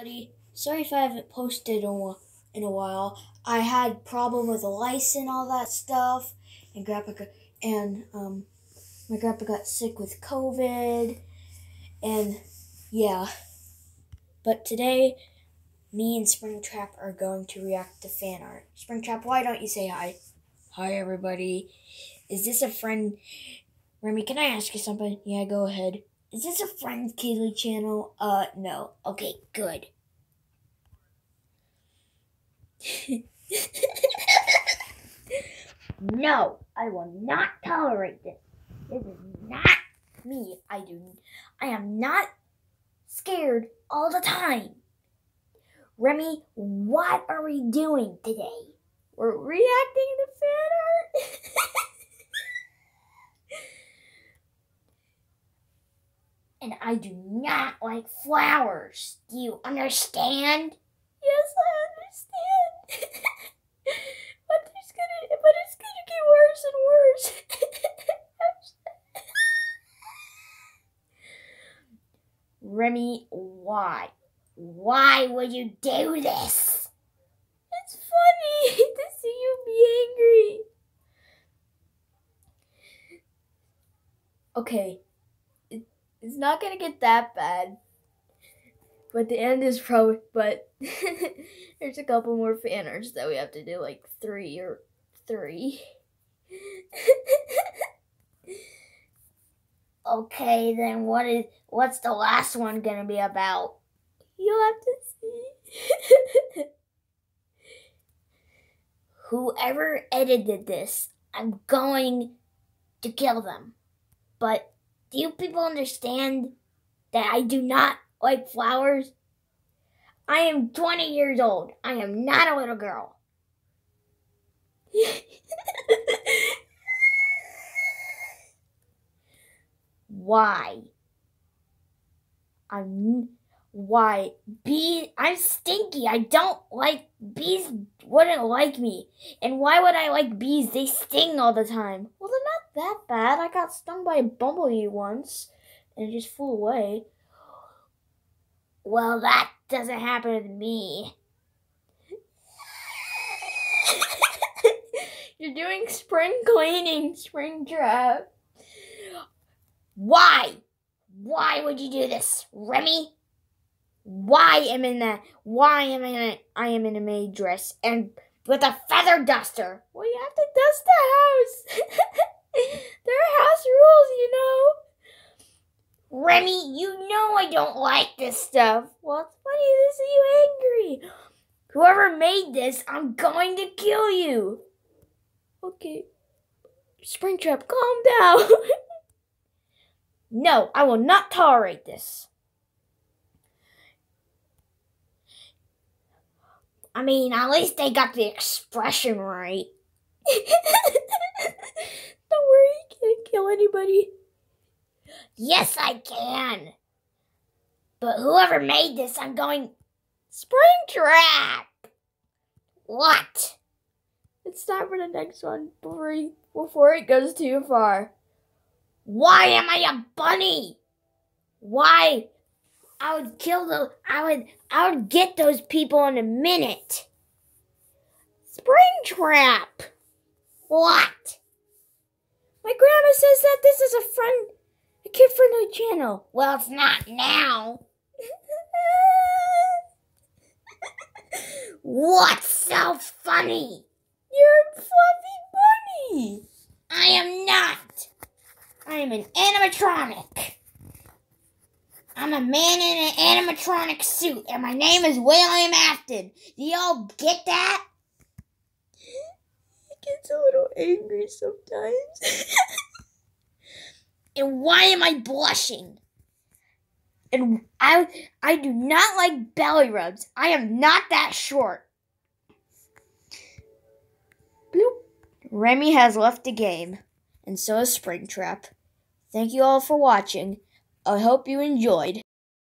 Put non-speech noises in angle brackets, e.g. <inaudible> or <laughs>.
Buddy, sorry if I haven't posted in a, in a while. I had problem with the lice and all that stuff, and Grandpa got, and um, my grandpa got sick with COVID, and yeah. But today, me and Springtrap are going to react to fan art. Springtrap, why don't you say hi? Hi, everybody. Is this a friend? Remi, can I ask you something? Yeah, go ahead. Is this a Friends Kaylee channel? Uh, no. Okay, good. <laughs> no, I will not tolerate this. This is not me. I do. I am not scared all the time. Remi, what are we doing today? We're reacting to fan art. <laughs> and I do not like flowers. Do you understand? Yes, I understand. <laughs> but it's gonna but it's gonna get worse and worse. <laughs> Remi, why? Why would you do this? It's funny <laughs> to see you be angry. Okay, it's not gonna get that bad. But the end is probably, but <laughs> there's a couple more fan arts that we have to do, like three or three. <laughs> okay, then what is, what's the last one gonna be about? You'll have to see. <laughs> Whoever edited this, I'm going to kill them. But do you people understand that I do not like flowers? I am 20 years old. I am not a little girl. <laughs> Why? I'm why bees i'm stinky i don't like bees wouldn't like me and why would i like bees they sting all the time that bad i got stung by a bumblebee once and it just flew away well that doesn't happen to me <laughs> you're doing spring cleaning springtrap why why would you do this remi why am in that? Why am I in a, I am in a maid dress and with a feather duster? Well, you have to dust the house. <laughs> <laughs> there are house rules, you know. Remy, you know I don't like this stuff. Well, it's funny to see you angry. Whoever made this, I'm going to kill you. Okay. Springtrap, calm down. <laughs> no, I will not tolerate this. I mean, at least they got the expression right. <laughs> Don't worry, you can't kill anybody. Yes, I can. But whoever made this, I'm going. Springtrap! What? It's time for the next one before, it goes too far. Why am I a bunny? Why? I would kill the I would I would get those people in a minute. Springtrap. What? My grandma says that this is a friend a kid friendly channel. Well it's not now. <laughs> What's so funny? You're a fluffy bunny. I am not. I am an animatronic. I'm a man in an animatronic suit, and my name is William Afton. Do y'all get that? <laughs> Gets a little angry sometimes. <laughs> and why am I blushing? And I I do not like belly rubs. I am not that short. Bloop. Remi has left the game, and so has Springtrap. Thank you all for watching. I hope you enjoyed.